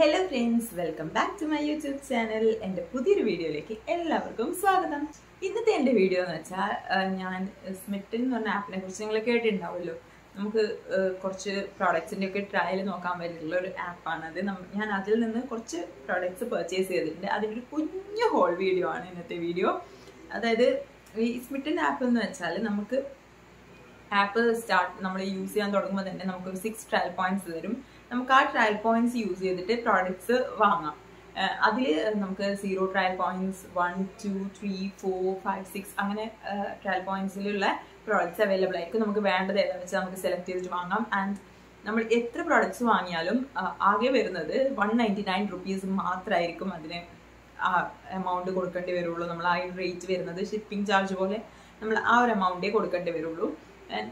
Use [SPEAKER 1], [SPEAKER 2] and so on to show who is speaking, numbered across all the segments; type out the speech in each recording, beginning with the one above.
[SPEAKER 1] Hello friends welcome back to my YouTube channel എന്റെ പുതിയൊരു വീഡിയോയിലേക്ക് എല്ലാവർക്കും സ്വാഗതം. ഇന്നത്തെ എന്റെ വീഡിയോ എന്ന് വെച്ചാൽ ഞാൻ സ്മിറ്റൻ എന്ന് പറഞ്ഞ ആപ്പിനെ കുറിച്ച് നിങ്ങൾ കേട്ടിട്ടുണ്ടാവുമല്ലോ. നമുക്ക് കുറച്ച് പ്രോഡക്റ്റ്സിന്റെ ഒക്കെ ട്രയൽ നോക്കാൻ പറ്റിയിട്ടുള്ള ഒരു ആപ്പാണ് അത്. ഞാൻ അതിൽ നിന്ന് കുറച്ച് പ്രോഡക്റ്റ്സ് പർച്ചേസ് ചെയ്തിട്ടുണ്ട്. അതിന്റെ ഒരു കുഞ്ഞു ഹോൾ വീഡിയോ ആണ് ഇന്നത്തെ വീഡിയോ അതായത് ഈ സ്മിറ്റൻ ആപ്പ് എന്ന് വെച്ചാൽ നമുക്ക് ആപ്പ് സ്റ്റാർട്ട് നമ്മൾ യൂസ് ചെയ്യാൻ തുടങ്ങുമ്പോൾ തന്നെ നമുക്കൊരു സിക്സ് ട്രയൽ പോയിന്റ്സ് തരും നമുക്ക് ആ ട്രയൽ പോയിന്റ്സ് യൂസ് ചെയ്തിട്ട് പ്രോഡക്ട്സ് വാങ്ങാം. അതിൽ നമുക്ക് zero trial points one two three four five six അങ്ങനെ ട്രയൽ പോയിന്റ്സിലുള്ള പ്രോഡക്ട്സ് അവൈലബിൾ ആയിരിക്കും. നമുക്ക് വേണ്ടത് ഏതാണെന്ന് വെച്ചാൽ നമുക്ക് സെലക്ട് ചെയ്തിട്ട് വാങ്ങാം. ആൻഡ് നമ്മൾ എത്ര പ്രോഡക്ട്സ് വാങ്ങിയാലും ആകെ വരുന്നത് വൺ നയന്റി നയൻ റുപ്പീസ് മാത്രമായിരിക്കും അതിന് ആ എമൗണ്ട് കൊടുക്കേണ്ടി വരുള്ളൂ. നമ്മൾ ആ റേറ്റ് വരുന്നത് ഷിപ്പിംഗ് ചാർജ് പോലെ നമ്മൾ ആ ഒരു എമൗണ്ടേ കൊടുക്കേണ്ടി വരുള്ളൂ.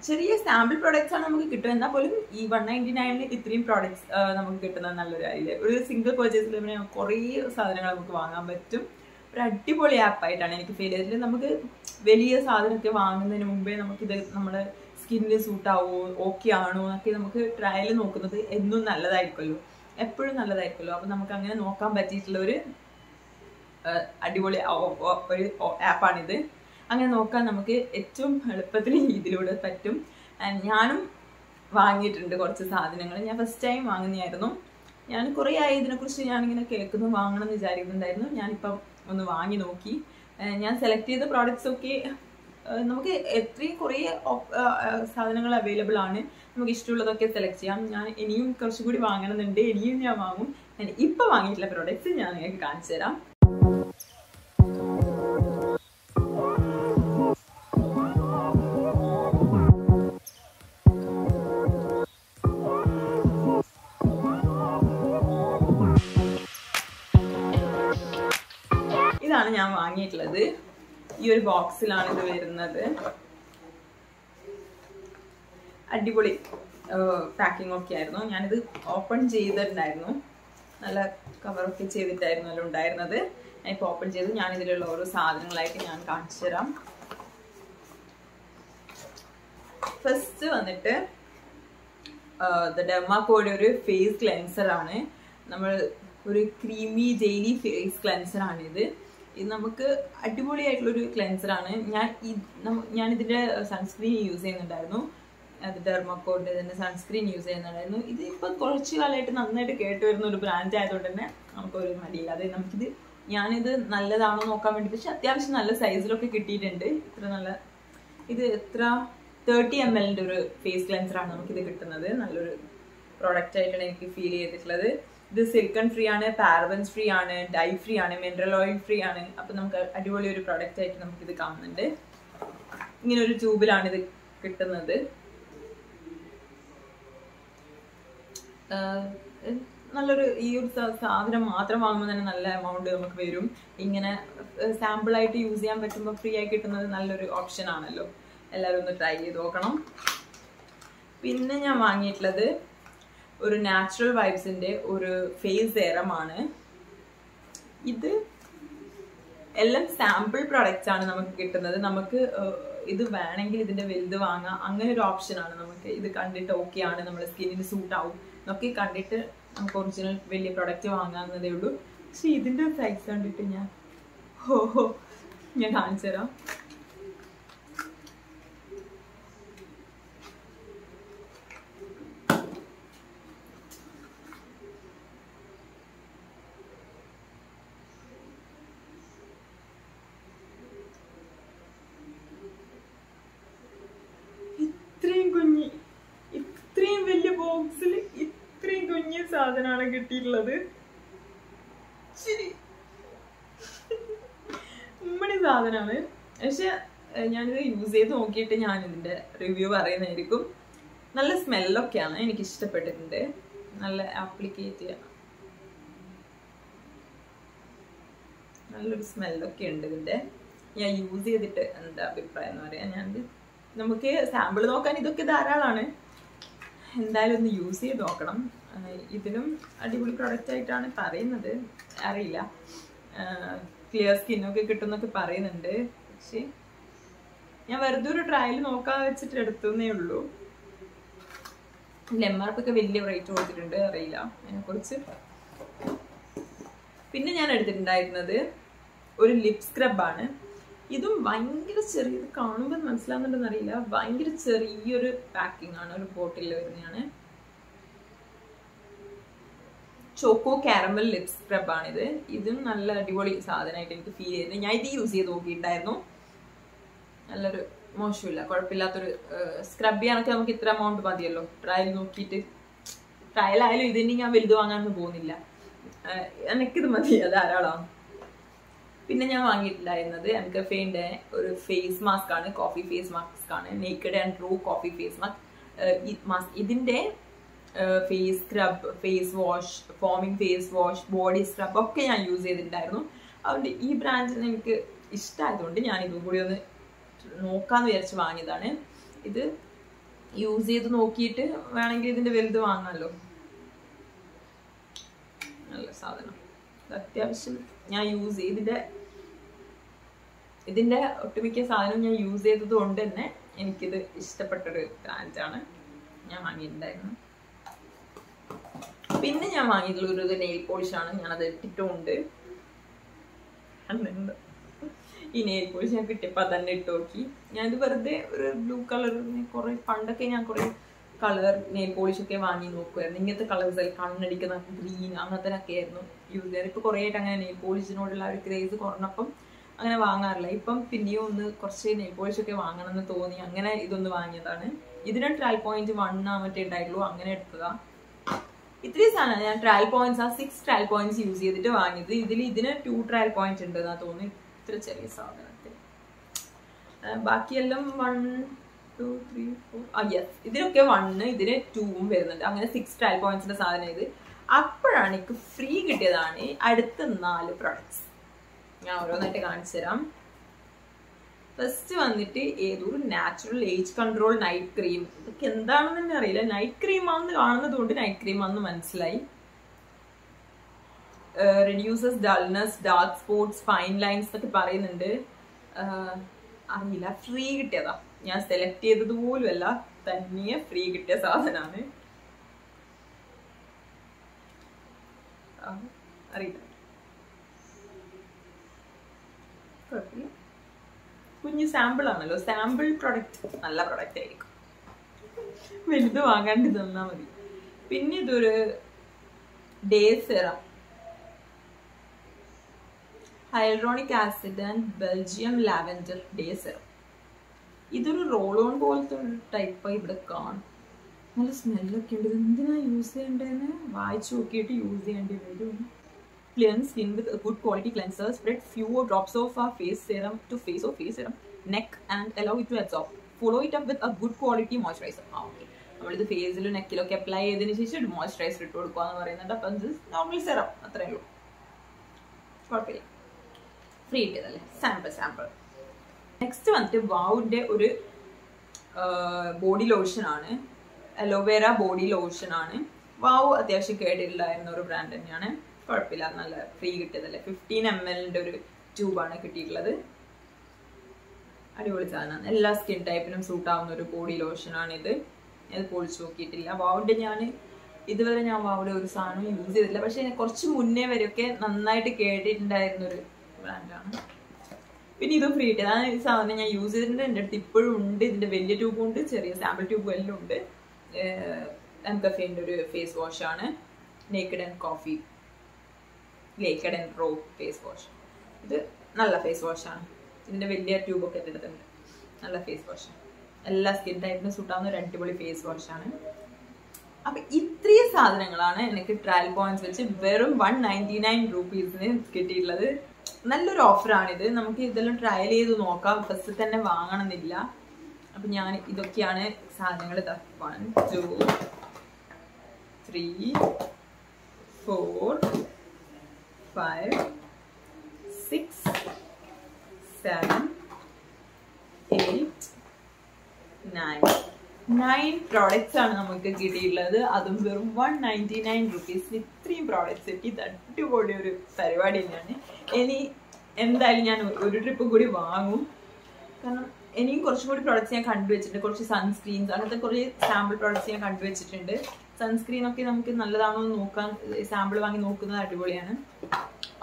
[SPEAKER 1] ചെറിയ സാമ്പിൾ പ്രോഡക്റ്റ്സ് ആണ് നമുക്ക് കിട്ടും എന്നാൽ പോലും ഈ വൺ നയന്റി നയനിൽ ഇത്രയും പ്രോഡക്ട്സ് നമുക്ക് കിട്ടുന്നത് നല്ലൊരു കാര്യം ഒരു സിംഗിൾ പർച്ചേസിൽ പിന്നെ കുറേ സാധനങ്ങൾ നമുക്ക് വാങ്ങാൻ പറ്റും. ഒരു അടിപൊളി ആപ്പായിട്ടാണ് എനിക്ക് ഫീൽ ചെയ്തിട്ട് നമുക്ക് വലിയ സാധനമൊക്കെ വാങ്ങുന്നതിന് മുമ്പേ നമുക്കിത് നമ്മുടെ സ്കിന്നിന് സൂട്ടാവോ ഓക്കെ ആണോ എന്നൊക്കെ നമുക്ക് ട്രയൽ നോക്കുന്നത് എന്നും നല്ലതായിരിക്കുമല്ലോ. എപ്പോഴും നല്ലതായിരിക്കുമല്ലോ. അപ്പം നമുക്ക് അങ്ങനെ നോക്കാൻ പറ്റിയിട്ടുള്ള ഒരു അടിപൊളി ഒരു ആപ്പാണിത് അങ്ങനെ നോക്കാൻ നമുക്ക് ഏറ്റവും എളുപ്പത്തിൽ ഇതിലൂടെ പറ്റും. ഞാനും വാങ്ങിയിട്ടുണ്ട് കുറച്ച് സാധനങ്ങൾ. ഞാൻ ഫസ്റ്റ് ടൈം വാങ്ങുന്നതായിരുന്നു. ഞാൻ കുറേ ആയി ഇതിനെക്കുറിച്ച് ഞാനിങ്ങനെ കേൾക്കുന്നു വാങ്ങണം എന്ന് വിചാരിക്കുന്നുണ്ടായിരുന്നു. ഞാനിപ്പം ഒന്ന് വാങ്ങി നോക്കി. ഞാൻ സെലക്ട് ചെയ്ത പ്രോഡക്റ്റ്സ് ഒക്കെ നമുക്ക് എത്രയും കുറേ ഏഹ് സാധനങ്ങൾ അവൈലബിൾ ആണ്. നമുക്ക് ഇഷ്ടമുള്ളതൊക്കെ സെലക്ട് ചെയ്യാം. ഞാൻ ഇനിയും കുറച്ചുകൂടി വാങ്ങണമെന്നുണ്ട്. ഇനിയും ഞാൻ വാങ്ങും. ഞാൻ ഇപ്പം വാങ്ങിയിട്ടുള്ള പ്രോഡക്റ്റ്സ് ഞാൻ നിങ്ങൾക്ക് കാണിച്ചു തരാം. ഇതാണ് ഞാൻ വാങ്ങിയിട്ടുള്ളത്. ഈ ഒരു ബോക്സിലാണ് ഇത് വരുന്നത്. അടിപൊളി പാക്കിംഗ് ഒക്കെ ആയിരുന്നു. ഞാനിത് ഓപ്പൺ ചെയ്തിട്ടുണ്ടായിരുന്നു. നല്ല കവറൊക്കെ ചെയ്തിട്ടായിരുന്നു അല്ല ഉണ്ടായിരുന്നത്. ഞാൻ ഇപ്പോൾ ഓപ്പൺ ചെയ്തു ഞാൻ ഇതിലുള്ള ഓരോ സാധനങ്ങളായിട്ട് ഞാൻ കാണിച്ചു തരാം. ഫസ്റ്റ് വന്നിട്ട് ഡെമാക്കോയുടെ ഒരു ഫേസ് ക്ലെൻസർ ആണ്. നമ്മൾ ഒരു ക്രീമി ജെയിലി ഫേസ് ഇത് നമുക്ക് അടിപൊളിയായിട്ടുള്ള ഒരു ക്ലെൻസർ ആണ്. ഞാൻ ഞാൻ ഇതിന്റെ സൺസ്ക്രീൻ യൂസ് ചെയ്യുന്നുണ്ടായിരുന്നു. അത് ഡെർമക്കോട്ട് ഇതിന്റെ സൺസ്ക്രീൻ യൂസ് ചെയ്യുന്നുണ്ടായിരുന്നു. ഇത് ഇപ്പൊ കുറച്ച് കാലമായിട്ട് നന്നായിട്ട് കേട്ട് വരുന്ന ഒരു ബ്രാൻഡ് ആയതുകൊണ്ട് തന്നെ നമുക്കൊരു മടിയില്ല. അതായത് നമുക്കിത് ഞാനിത് നല്ലതാണോ നോക്കാൻ വേണ്ടി പക്ഷെ അത്യാവശ്യം നല്ല സൈസിലൊക്കെ കിട്ടിയിട്ടുണ്ട്. ഇത്ര നല്ല ഇത് എത്ര തേർട്ടി എം എല്ലിന്റെ ഒരു ഫേസ് ക്ലെൻസർ ആണ് നമുക്കിത് കിട്ടുന്നത്. നല്ലൊരു പ്രോഡക്റ്റ് ആയിട്ടാണ് എനിക്ക് ഫീൽ ചെയ്തിട്ടുള്ളത്. ഇത് സിലിക്കൺ ഫ്രീ ആണ് പാരബൻസ് ഫ്രീ ആണ് ഡൈ ഫ്രീ ആണ് മിനറൽ ഓയിൽ ഫ്രീ ആണ്. അപ്പൊ നമുക്ക് അടിപൊളി ഒരു പ്രോഡക്റ്റ് ആയിട്ട് നമുക്കിത് കാണുന്നുണ്ട്. ഇങ്ങനെ ഒരു ട്യൂബിലാണ് ഇത് കിട്ടുന്നത്. നല്ലൊരു ഈ ഒരു സാധനം മാത്രം വാങ്ങുമ്പോൾ തന്നെ നല്ല എമൗണ്ട് നമുക്ക് വരും. ഇങ്ങനെ സാമ്പിളായിട്ട് യൂസ് ചെയ്യാൻ പറ്റുമ്പോൾ ഫ്രീ ആയി കിട്ടുന്നത് നല്ലൊരു ഓപ്ഷൻ ആണല്ലോ. എല്ലാവരും ഒന്ന് ട്രൈ ചെയ്ത് നോക്കണം. പിന്നെ ഞാൻ വാങ്ങിയിട്ടുള്ളത് ഒരു നാച്ചുറൽ വൈബ്സിന്റെ ഒരു ഫേസ് സെറമാണ് ഇത് എല്ലാം സാമ്പിൾ പ്രൊഡക്റ്റ്സ് ആണ് നമുക്ക് കിട്ടുന്നത്. നമുക്ക് ഇത് വേണമെങ്കിൽ ഇതിന്റെ വലുത് വാങ്ങാം. അങ്ങനെ ഒരു ഓപ്ഷൻ ആണ് നമുക്ക് ഇത് കണ്ടിട്ട് ഓക്കെ ആണ്. നമ്മുടെ സ്കിന്നിന് സൂട്ട് ആവും. എന്നൊക്കെ കണ്ടിട്ട് നമുക്ക് ഒറിജിനൽ വലിയ പ്രൊഡക്റ്റ് വാങ്ങാവുന്നതേ ഉള്ളൂ. പക്ഷെ ഇതിന്റെ സൈസ് കണ്ടിട്ട് ഞാൻ ഹോ ഞാൻ കാണിച്ചു തരാം ഇത്രയും കുഞ്ഞി ഇത്രയും വലിയ ബോക്സിൽ ഇത്രയും കുഞ്ഞി സാധനമാണ് കിട്ടിയിട്ടുള്ളത്. ശരി. ഉമ്മണി സാധനമാണ് പക്ഷെ ഞാനിത് യൂസ് ചെയ്ത് നോക്കിയിട്ട് ഞാൻ ഇതിന്റെ റിവ്യൂ പറയുന്നതായിരിക്കും. നല്ല സ്മെല്ലൊക്കെയാണ് എനിക്ക് ഇഷ്ടപ്പെട്ടിട്ടുണ്ട് നല്ല ആപ്ലിക്കേറ്റ് ചെയ്യാം നല്ലൊരു സ്മെല്ലൊക്കെ ഉണ്ട് ഇതിന്റെ ഞാൻ യൂസ് ചെയ്തിട്ട് എന്താ അഭിപ്രായം എന്ന് പറയാം. ഞാൻ നമുക്ക് സാമ്പിൾ നോക്കാൻ ഇതൊക്കെ ധാരാളമാണ് എന്തായാലും ഒന്ന് യൂസ് ചെയ്ത് നോക്കണം. ഇതിലും അടിപൊളി പ്രൊഡക്റ്റ് ആയിട്ടാണ് പറയുന്നത്. അറിയില്ല. ക്ലിയർ സ്കിന്നൊക്കെ കിട്ടുന്നൊക്കെ പറയുന്നുണ്ട്. പക്ഷേ ഞാൻ വെറുതെ ഒരു ട്രയൽ നോക്കാൻ വെച്ചിട്ട് എടുത്തേ ഉള്ളൂ. എം ആർ വലിയ റേറ്റ് കൊടുത്തിട്ടുണ്ട് അറിയില്ല. അതിനെക്കുറിച്ച്. പിന്നെ ഞാൻ എടുത്തിട്ടുണ്ടായിരുന്നത് ഒരു ലിപ് സ്ക്രബാണ് ഇതും ഭയങ്കര ചെറിയ ഇത് കാണുമ്പോൾ മനസ്സിലാകുന്നുണ്ടെന്ന് അറിയില്ല ഭയങ്കര ചെറിയൊരു പാക്കിംഗ് ആണ് ഒരു ബോട്ടിലിൽ വരുന്നതാണ്. ചോക്കോ കാരമൽ ലിപ് സ്ക്രബ് ആണിത്. ഇതും നല്ല അടിപൊളി സാധനമായിട്ട് എനിക്ക് ഫീൽ ചെയ്യുന്നത് ഞാൻ ഇത് യൂസ് ചെയ്ത് നോക്കിയിട്ടുണ്ടായിരുന്നു. നല്ലൊരു മോശമില്ല. കുഴപ്പമില്ലാത്തൊരു സ്ക്രബ് ചെയ്യാനൊക്കെ നമുക്ക് ഇത്ര എമൗണ്ട് മതിയല്ലോ. ട്രയൽ നോക്കിയിട്ട് ട്രയൽ ആയാലും ഇതിന് ഞാൻ വലുത് വാങ്ങാനൊന്നും പോകുന്നില്ല. എനിക്കിത് മതി. അത് ധാരാളമാണ്. പിന്നെ ഞാൻ വാങ്ങിയിട്ടുണ്ടായിരുന്നത് എനിക്ക് ഫെയിന്റെ ഒരു ഫേസ് മാസ്ക് ആണ്. കോഫി ഫേസ് മാസ്ക് ആണ്. Naked and true coffee face mask ഇതിന്റെ face scrub face wash foaming face wash body scrub ഒക്കെ ഞാൻ യൂസ് ചെയ്തിട്ടുണ്ടായിരുന്നു. അതുകൊണ്ട് ഈ ബ്രാൻഡിന് എനിക്ക് ഇഷ്ടമായതുകൊണ്ട് ഞാൻ ഇതും കൂടി ഒന്ന് നോക്കാന്ന് വിചാരിച്ച് വാങ്ങിയതാണ്. ഇത് യൂസ് ചെയ്ത് നോക്കിയിട്ട് വേണമെങ്കിൽ ഇതിന്റെ വലുത് വാങ്ങാമല്ലോ നല്ല സാധനം. അത്യാവശ്യം ഞാൻ യൂസ് ചെയ്തിന്റെ ഇതിന്റെ ഒട്ടുമിക്ക സാധനവും ഞാൻ യൂസ് ചെയ്തത് കൊണ്ട് തന്നെ എനിക്കിത് ഇഷ്ടപ്പെട്ടൊരു ബ്രാൻഡാണ് ഞാൻ വാങ്ങിയിട്ടുണ്ടായിരുന്നു പിന്നെ ഞാൻ വാങ്ങിയിട്ടുള്ള ഒരു നെയിൽ പോളിഷ് ആണ് ഞാനത് ഇട്ടിട്ടുണ്ട്. അന്നുണ്ട് ഈ നെയിൽ പോളിഷ് ഞാൻ കിട്ടിയപ്പോൾ തന്നെ ഇട്ട് നോക്കി. ഞാനിത് വെറുതെ ഒരു ബ്ലൂ കളർ കുറെ പണ്ടൊക്കെ ഞാൻ കുറെ കളർ നെയിൽ പോളിഷ് ഒക്കെ വാങ്ങി നോക്കുമായിരുന്നു ഇങ്ങനത്തെ കളേഴ്സ് കണ്ണടിക്കുന്ന ഗ്രീൻ അങ്ങനത്തെ ആയിരുന്നു യൂസ് ചെയ്യാറ്. ഇപ്പൊ കുറേ ആയിട്ട് അങ്ങനെ നെയിൽ പോളിഷിനോടുള്ള ഒരു ക്രേസ് കുറഞ്ഞപ്പം അങ്ങനെ വാങ്ങാറില്ല. ഇപ്പം പിന്നെയും ഒന്ന് കുറച്ച് നെയിൽ പോളിഷ് ഒക്കെ വാങ്ങണം എന്ന് തോന്നി. അങ്ങനെ ഇതൊന്ന് വാങ്ങിയതാണ്. ഇതിന് ട്രയൽ പോയിന്റ് വൺ ആ മറ്റേ ഉണ്ടായിട്ടുള്ളൂ അങ്ങനെ എടുത്തതാ. ഇത്രയും സാധനം ഞാൻ ട്രയൽ പോയിന്റ്സ് ആ സിക്സ് ട്രയൽ പോയിന്റ്സ് യൂസ് ചെയ്തിട്ട് വാങ്ങിയത്. ഇതിൽ ഇതിന് ടു ട്രയൽ പോയിന്റ് ഉണ്ട് എന്നാ തോന്നുന്നു. ഇത്ര ചെറിയ സാധനത്തിൽ ബാക്കിയെല്ലാം വൺ ടു ത്രീ ഫോർ ആ യെസ് ഇതിനൊക്കെ വണ്ണ് ഇതിന് ടൂവും വരുന്നുണ്ട്. അങ്ങനെ സിക്സ് ട്രയൽ പോയിന്റ്സിന്റെ സാധനം ഇത്. അപ്പോഴാണ് എനിക്ക് ഫ്രീ കിട്ടിയതാണ് അടുത്ത നാല് പ്രൊഡക്ട്സ് ഞാൻ ഓരോന്നായിട്ട് കാണിച്ചു തരാം ഫസ്റ്റ് വന്നിട്ട് ഏതൊരു natural age control night cream ഇതൊക്കെ എന്താണെന്ന് തന്നെ അറിയില്ല. നൈറ്റ് ക്രീം ആണെന്ന് കാണുന്നത് കൊണ്ട് നൈറ്റ് ക്രീം ആണെന്ന് മനസ്സിലായി. Reduces dullness dark spots fine lines എന്നൊക്കെ പറയുന്നുണ്ട്. അറിയില്ല. ഫ്രീ കിട്ടിയതാ. ഞാൻ സെലക്ട് ചെയ്തത് പോലുമല്ല. തന്നെ ഫ്രീ കിട്ടിയ സാധനമാണ് അറിയില്ല. കുഴപ്പമില്ല. കുഞ്ഞ് സാമ്പിൾ ആണല്ലോ സാമ്പിൾ പ്രൊഡക്റ്റ്. നല്ല പ്രൊഡക്റ്റ് ആയിരിക്കും. വലുത് വാങ്ങാണ്ട് തന്നാ മതി. പിന്നെ ഇതൊരു day serum. Hyaluronic acid and Belgium lavender day serum. ഇതൊരു റോൾ ഓൺ പോലത്തെ ഒരു ടൈപ്പ് ഇവിടെ കാണും. നല്ല സ്മെല്ലൊക്കെ ഉണ്ട്. ഇത് എന്തിനാ യൂസ് ചെയ്യേണ്ടതെന്ന് വായിച്ചു നോക്കിയിട്ട് യൂസ് ചെയ്യേണ്ടി വരും. Cleanse skin with a good quality cleanser. Spread few drops of our face serum to face or face serum, neck, and allow it to absorb. Follow it up with a good quality moisturizer. Ah, okay. നമ്മളിത് ഫേസിലും നെക്കിലൊക്കെ apply ചെയ്തതിനു ശേഷം moisturiser ഇട്ട് കൊടുക്കുക എന്ന് പറയുന്നുണ്ട്. അപ്പം ഇത് നോർമൽ സെറം അത്രേ ഉള്ളൂ. കുഴപ്പമില്ല. ഫ്രീ കിട്ടിയതല്ലേ സാമ്പിൾ സാമ്പിൾ നെക്സ്റ്റ് വന്നിട്ട് വാവിന്റെ ഒരു ബോഡി ലോഷൻ ആണ്. അലോവേര ബോഡി ലോഷൻ ആണ്. വാവ് അത്യാവശ്യം കേട്ടിട്ടുണ്ടായിരുന്ന ഒരു ബ്രാൻഡ് തന്നെയാണ്. കുഴപ്പമില്ല. നല്ല ഫ്രീ കിട്ടിയതല്ലേ ഫിഫ്റ്റീൻ എം എല്ലിന്റെ ഒരു ട്യൂബാണ് കിട്ടിയിട്ടുള്ളത്. അടിപൊളി സാധനമാണ്. എല്ലാ സ്കിൻ ടൈപ്പിനും സൂട്ട് ആവുന്ന ഒരു ബോഡി ലോഷനാണിത് ഇത്. പൊളിച്ചു നോക്കിയിട്ടില്ല. വാവിന്റെ ഞാൻ ഇതുവരെ ഞാൻ വാവിടെ ഒരു സാധനം യൂസ് ചെയ്തിട്ടില്ല. പക്ഷെ കുറച്ച് മുന്നേ വരെയൊക്കെ നന്നായിട്ട് കേട്ടിട്ടുണ്ടായിരുന്ന ഒരു ബ്രാൻഡാണ് പിന്നെ ഇതും ഫ്രീ കിട്ടിയത് ഈ സാധനം ഞാൻ യൂസ് ചെയ്തിട്ടുണ്ട്. എന്റെ അടുത്ത് ഇപ്പോഴും ഉണ്ട്. ഇതിന്റെ വലിയ ട്യൂബും ഉണ്ട്. ചെറിയ സാമ്പിൾ ട്യൂബും എല്ലാം ഉണ്ട്. എം കഫേന്റെ ഒരു face വാഷാണ് naked and coffee naked and raw face wash ഇത് നല്ല ഫേസ് വാഷാണ് ഇതിന്റെ വലിയ ട്യൂബൊക്കെ എടുത്തിട്ടുണ്ട് നല്ല ഫേസ് വാഷ് എല്ലാ സ്കിൻ ടൈപ്പിനും സൂട്ടാവുന്ന ഒരു അടിപൊളി ഫേസ് വാഷാണ് അപ്പം ഇത്രയും സാധനങ്ങളാണ് എനിക്ക് ട്രയൽ പോയിന്റ്സ് വെച്ച് വെറും വൺ നയന്റി നയൻ റുപ്പീസിന് കിട്ടിയിട്ടുള്ളത്. നല്ലൊരു ഓഫറാണിത് നമുക്ക് ഇതെല്ലാം ട്രയൽ ചെയ്ത് നോക്കാം. ഫസ്റ്റ് തന്നെ വാങ്ങണമെന്നില്ല. അപ്പം ഞാൻ ഇതൊക്കെയാണ് സാധനങ്ങൾ one two three four five, six, seven, eight, nine. Nine products ആണ് നമുക്ക് കിട്ടിയിട്ടുള്ളത്. അതും വെറും വൺ നയന്റി നയൻ റുപ്പീസിന് ഇത്രയും പ്രോഡക്റ്റ്സ് കിട്ടി ഇത് ഒരു പരിപാടി തന്നെയാണ്. ഇനി എന്തായാലും ഞാൻ ഒരു ട്രിപ്പ് കൂടി വാങ്ങും. കാരണം ഇനിയും കുറച്ചും കൂടി പ്രോഡക്റ്റ്സ് ഞാൻ കണ്ടുവച്ചിട്ടുണ്ട്. കുറച്ച് സൺസ്ക്രീൻസ് അങ്ങനത്തെ കുറേ സാമ്പിൾ പ്രോഡക്റ്റ്സ് ഞാൻ കണ്ടുവച്ചിട്ടുണ്ട്. സൺസ്ക്രീൻ ഒക്കെ നമുക്ക് നല്ലതാണോ എന്ന് നോക്കാൻ സാമ്പിൾ വാങ്ങി നോക്കുന്നത് അടിപൊളിയാണ്.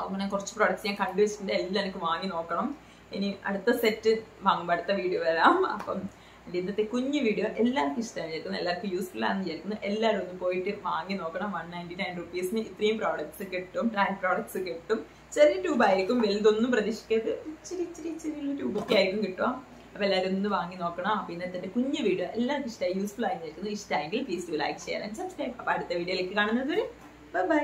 [SPEAKER 1] അങ്ങനെ കുറച്ച് പ്രോഡക്റ്റ്സ് ഞാൻ കണ്ടു വെച്ചിട്ടുണ്ട്. എല്ലാം എനിക്ക് വാങ്ങി നോക്കണം. ഇനി അടുത്ത സെറ്റ് വാങ്ങുമ്പോൾ അടുത്ത വീഡിയോ വരാം. അപ്പം എന്റെ ഇന്നത്തെ കുഞ്ഞു വീഡിയോ എല്ലാവർക്കും ഇഷ്ടമാണ് വിചാരിക്കുന്നത് എല്ലാവർക്കും യൂസ്ഫുൾ ആണെന്ന് വിചാരിക്കുന്നു. എല്ലാവരും ഒന്ന് പോയിട്ട് വാങ്ങി നോക്കണം. വൺ നയന്റി നയൻ റുപ്പീസിന് ഇത്രയും പ്രോഡക്ട്സ് കിട്ടും. ട്രയൽ പ്രോഡക്ട്സ് കിട്ടും. ചെറിയ ട്യൂബായിരിക്കും വലുതൊന്നും പ്രതീക്ഷിക്കരുത് ഇച്ചിരി ഇച്ചിരി ഇച്ചിരി ട്യൂബൊക്കെ ആയിരിക്കും കിട്ടുക. അപ്പോൾ എല്ലാവരും ഒന്ന് വാങ്ങി നോക്കണം. അപ്പോൾ ഇന്നത്തെ കുഞ്ഞു വീഡിയോ എല്ലാവർക്കും ഇഷ്ടമായി യൂസ്ഫുൾ ആയി നിൽക്കുന്നു ഇഷ്ടമായെങ്കിൽ please do like share and subscribe അപ്പോൾ അടുത്ത വീഡിയോയിലേക്ക് കാണുന്നത് ബൈ ബൈ